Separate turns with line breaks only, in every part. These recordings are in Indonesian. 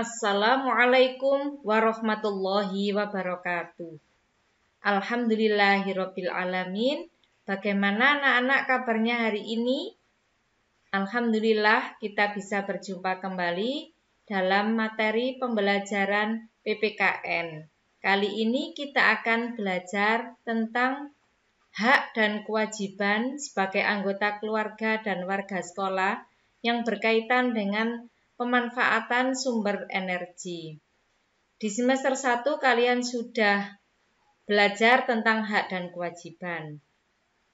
Assalamualaikum warahmatullahi wabarakatuh. Alhamdulillahirabbil alamin. Bagaimana anak-anak kabarnya hari ini? Alhamdulillah kita bisa berjumpa kembali dalam materi pembelajaran PPKN. Kali ini kita akan belajar tentang hak dan kewajiban sebagai anggota keluarga dan warga sekolah yang berkaitan dengan pemanfaatan sumber energi. Di semester 1 kalian sudah belajar tentang hak dan kewajiban,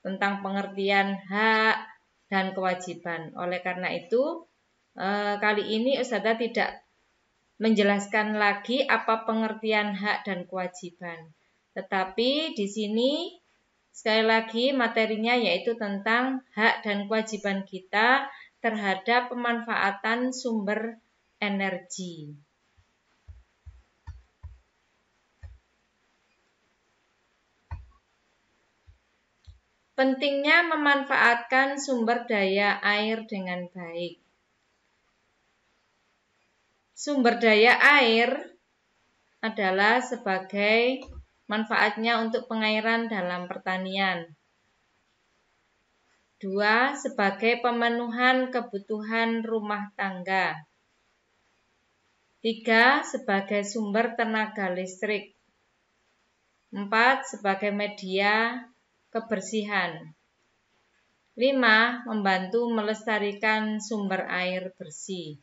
tentang pengertian hak dan kewajiban. Oleh karena itu, eh, kali ini Ustazah tidak menjelaskan lagi apa pengertian hak dan kewajiban. Tetapi di sini sekali lagi materinya yaitu tentang hak dan kewajiban kita terhadap pemanfaatan sumber energi. Pentingnya memanfaatkan sumber daya air dengan baik. Sumber daya air adalah sebagai manfaatnya untuk pengairan dalam pertanian, Dua, sebagai pemenuhan kebutuhan rumah tangga. Tiga, sebagai sumber tenaga listrik. Empat, sebagai media kebersihan. Lima, membantu melestarikan sumber air bersih.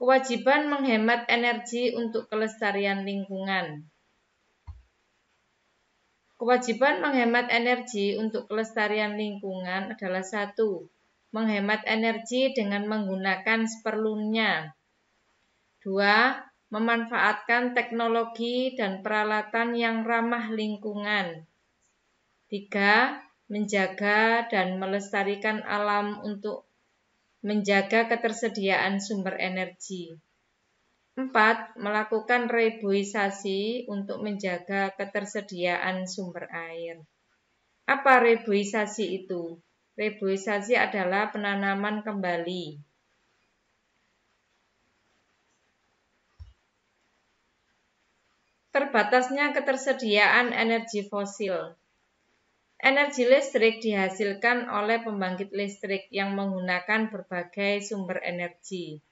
Kewajiban menghemat energi untuk kelestarian lingkungan. Kewajiban menghemat energi untuk kelestarian lingkungan adalah satu, menghemat energi dengan menggunakan seperlunya. Dua, memanfaatkan teknologi dan peralatan yang ramah lingkungan. Tiga, menjaga dan melestarikan alam untuk menjaga ketersediaan sumber energi. 4. Melakukan reboisasi untuk menjaga ketersediaan sumber air. Apa reboisasi itu? Reboisasi adalah penanaman kembali. Terbatasnya ketersediaan energi fosil. Energi listrik dihasilkan oleh pembangkit listrik yang menggunakan berbagai sumber energi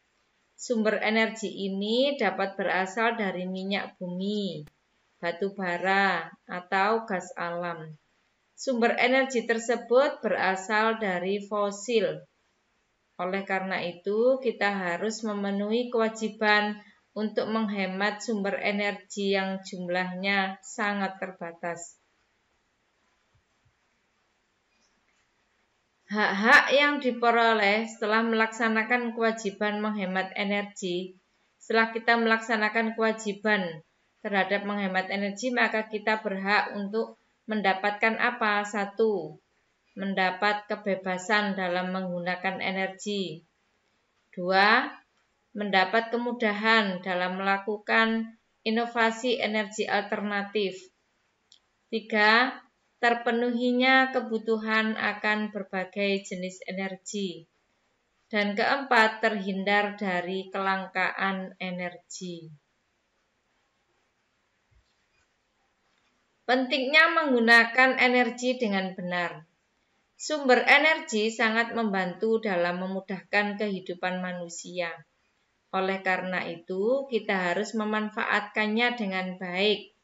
Sumber energi ini dapat berasal dari minyak bumi, batu bara, atau gas alam. Sumber energi tersebut berasal dari fosil. Oleh karena itu, kita harus memenuhi kewajiban untuk menghemat sumber energi yang jumlahnya sangat terbatas. Hak-hak yang diperoleh setelah melaksanakan kewajiban menghemat energi, setelah kita melaksanakan kewajiban terhadap menghemat energi, maka kita berhak untuk mendapatkan apa? Satu, mendapat kebebasan dalam menggunakan energi. Dua, mendapat kemudahan dalam melakukan inovasi energi alternatif. Tiga, terpenuhinya kebutuhan akan berbagai jenis energi. Dan keempat, terhindar dari kelangkaan energi. Pentingnya menggunakan energi dengan benar. Sumber energi sangat membantu dalam memudahkan kehidupan manusia. Oleh karena itu, kita harus memanfaatkannya dengan baik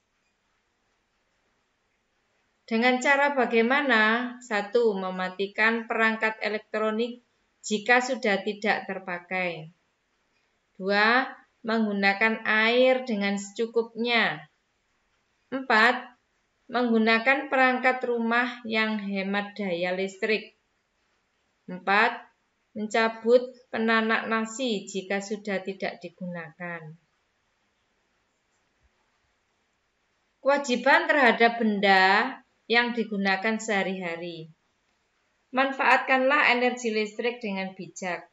dengan cara bagaimana? Satu, mematikan perangkat elektronik jika sudah tidak terpakai. Dua, menggunakan air dengan secukupnya. Empat, menggunakan perangkat rumah yang hemat daya listrik. Empat, mencabut penanak nasi jika sudah tidak digunakan. Kewajiban terhadap benda yang digunakan sehari-hari. Manfaatkanlah energi listrik dengan bijak.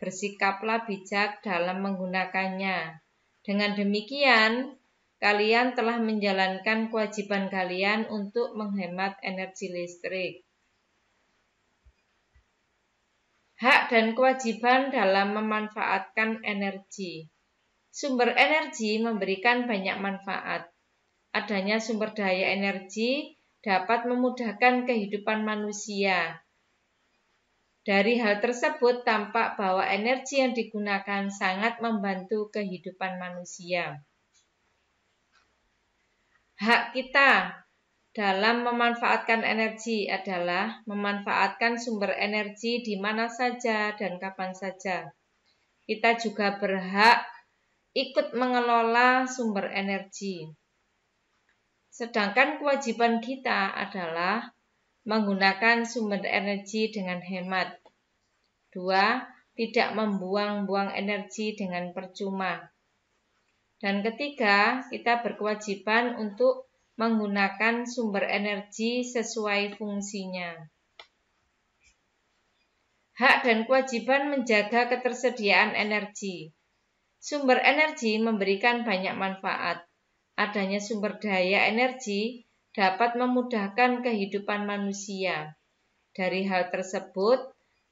Bersikaplah bijak dalam menggunakannya. Dengan demikian, kalian telah menjalankan kewajiban kalian untuk menghemat energi listrik. Hak dan kewajiban dalam memanfaatkan energi. Sumber energi memberikan banyak manfaat. Adanya sumber daya energi dapat memudahkan kehidupan manusia. Dari hal tersebut tampak bahwa energi yang digunakan sangat membantu kehidupan manusia. Hak kita dalam memanfaatkan energi adalah memanfaatkan sumber energi di mana saja dan kapan saja. Kita juga berhak ikut mengelola sumber energi. Sedangkan kewajiban kita adalah menggunakan sumber energi dengan hemat. Dua, tidak membuang-buang energi dengan percuma. Dan ketiga, kita berkewajiban untuk menggunakan sumber energi sesuai fungsinya. Hak dan kewajiban menjaga ketersediaan energi. Sumber energi memberikan banyak manfaat. Adanya sumber daya energi dapat memudahkan kehidupan manusia. Dari hal tersebut,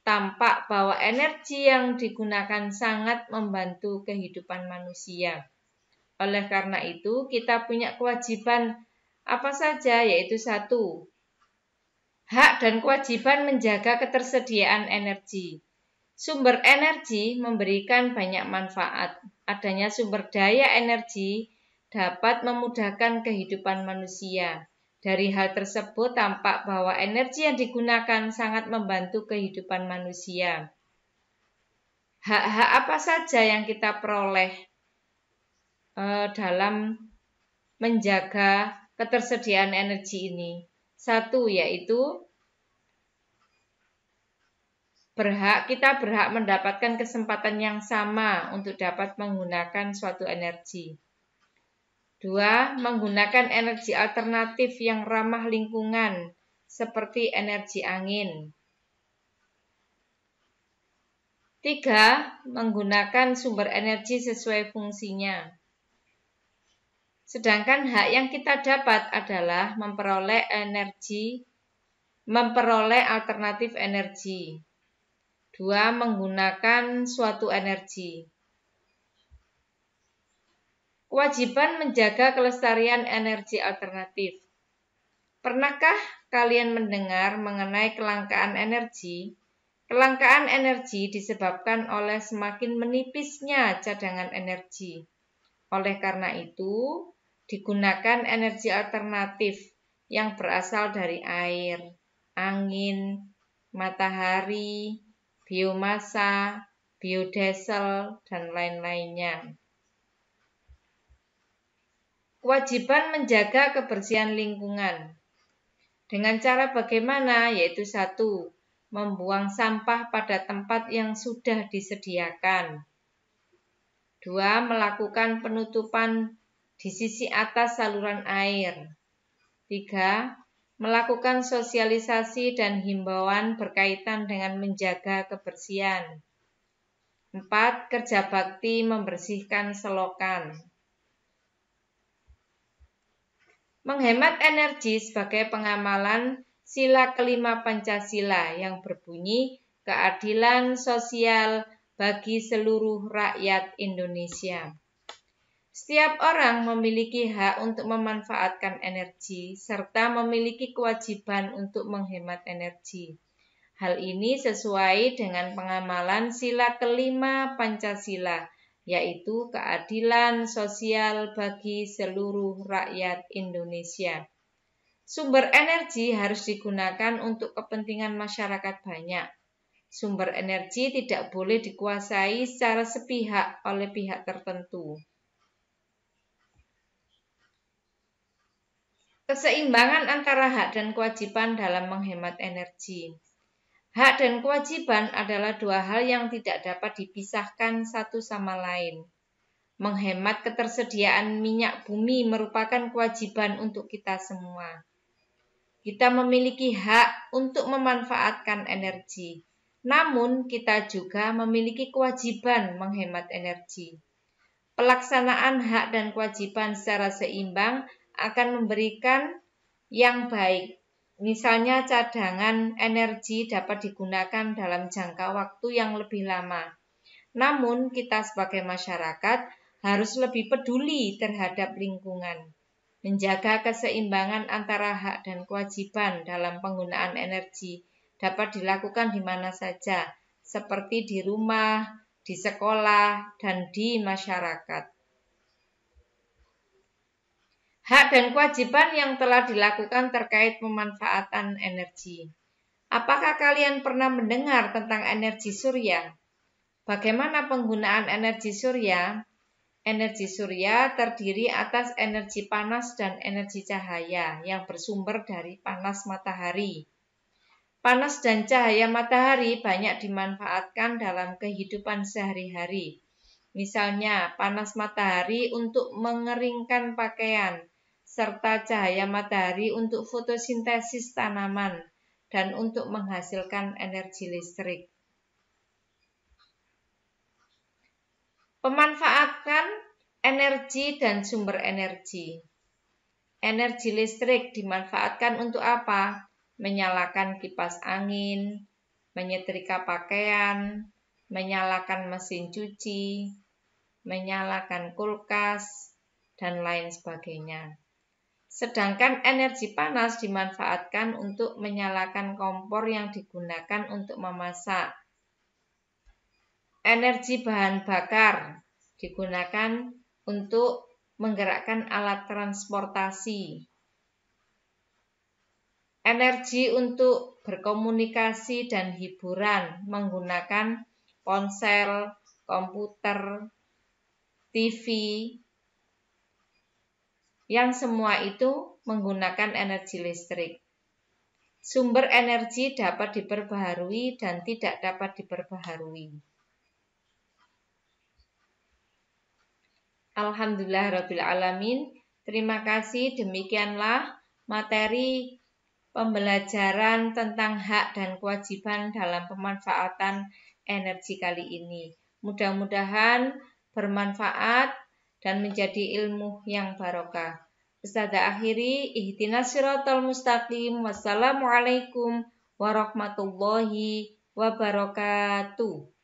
tampak bahwa energi yang digunakan sangat membantu kehidupan manusia. Oleh karena itu, kita punya kewajiban apa saja yaitu satu hak dan kewajiban menjaga ketersediaan energi. Sumber energi memberikan banyak manfaat. Adanya sumber daya energi dapat memudahkan kehidupan manusia. Dari hal tersebut tampak bahwa energi yang digunakan sangat membantu kehidupan manusia. Hak-hak apa saja yang kita peroleh eh, dalam menjaga ketersediaan energi ini. Satu yaitu berhak kita berhak mendapatkan kesempatan yang sama untuk dapat menggunakan suatu energi. Dua, menggunakan energi alternatif yang ramah lingkungan seperti energi angin. Tiga, menggunakan sumber energi sesuai fungsinya. Sedangkan hak yang kita dapat adalah memperoleh energi, memperoleh alternatif energi. Dua, menggunakan suatu energi. Kewajiban menjaga kelestarian energi alternatif. Pernahkah kalian mendengar mengenai kelangkaan energi? Kelangkaan energi disebabkan oleh semakin menipisnya cadangan energi. Oleh karena itu, digunakan energi alternatif yang berasal dari air, angin, matahari, biomasa, biodiesel, dan lain-lainnya. Kewajiban menjaga kebersihan lingkungan. Dengan cara bagaimana? Yaitu satu, membuang sampah pada tempat yang sudah disediakan. Dua, melakukan penutupan di sisi atas saluran air. 3. Melakukan sosialisasi dan himbauan berkaitan dengan menjaga kebersihan. 4. Kerja bakti membersihkan selokan. Menghemat energi sebagai pengamalan sila kelima Pancasila yang berbunyi keadilan sosial bagi seluruh rakyat Indonesia. Setiap orang memiliki hak untuk memanfaatkan energi serta memiliki kewajiban untuk menghemat energi. Hal ini sesuai dengan pengamalan sila kelima Pancasila, yaitu keadilan sosial bagi seluruh rakyat Indonesia. Sumber energi harus digunakan untuk kepentingan masyarakat banyak. Sumber energi tidak boleh dikuasai secara sepihak oleh pihak tertentu. Keseimbangan antara hak dan kewajiban dalam menghemat energi. Hak dan kewajiban adalah dua hal yang tidak dapat dipisahkan satu sama lain. Menghemat ketersediaan minyak bumi merupakan kewajiban untuk kita semua. Kita memiliki hak untuk memanfaatkan energi, namun kita juga memiliki kewajiban menghemat energi. Pelaksanaan hak dan kewajiban secara seimbang akan memberikan yang baik Misalnya cadangan energi dapat digunakan dalam jangka waktu yang lebih lama. Namun kita sebagai masyarakat harus lebih peduli terhadap lingkungan. Menjaga keseimbangan antara hak dan kewajiban dalam penggunaan energi dapat dilakukan di mana saja, seperti di rumah, di sekolah, dan di masyarakat. Hak dan kewajiban yang telah dilakukan terkait pemanfaatan energi. Apakah kalian pernah mendengar tentang energi surya? Bagaimana penggunaan energi surya? Energi surya terdiri atas energi panas dan energi cahaya yang bersumber dari panas matahari. Panas dan cahaya matahari banyak dimanfaatkan dalam kehidupan sehari-hari. Misalnya, panas matahari untuk mengeringkan pakaian, serta cahaya matahari untuk fotosintesis tanaman dan untuk menghasilkan energi listrik. Pemanfaatan energi dan sumber energi. Energi listrik dimanfaatkan untuk apa? Menyalakan kipas angin, menyetrika pakaian, menyalakan mesin cuci, menyalakan kulkas, dan lain sebagainya. Sedangkan energi panas dimanfaatkan untuk menyalakan kompor yang digunakan untuk memasak. Energi bahan bakar digunakan untuk menggerakkan alat transportasi. Energi untuk berkomunikasi dan hiburan menggunakan ponsel, komputer, TV, yang semua itu menggunakan energi listrik. Sumber energi dapat diperbaharui dan tidak dapat diperbaharui. Alhamdulillah Rabbil Alamin. Terima kasih. Demikianlah materi pembelajaran tentang hak dan kewajiban dalam pemanfaatan energi kali ini. Mudah-mudahan bermanfaat dan menjadi ilmu yang barokah. Ustazah akhiri, ihdinas siratal mustaqim. Wassalamualaikum warahmatullahi wabarakatuh.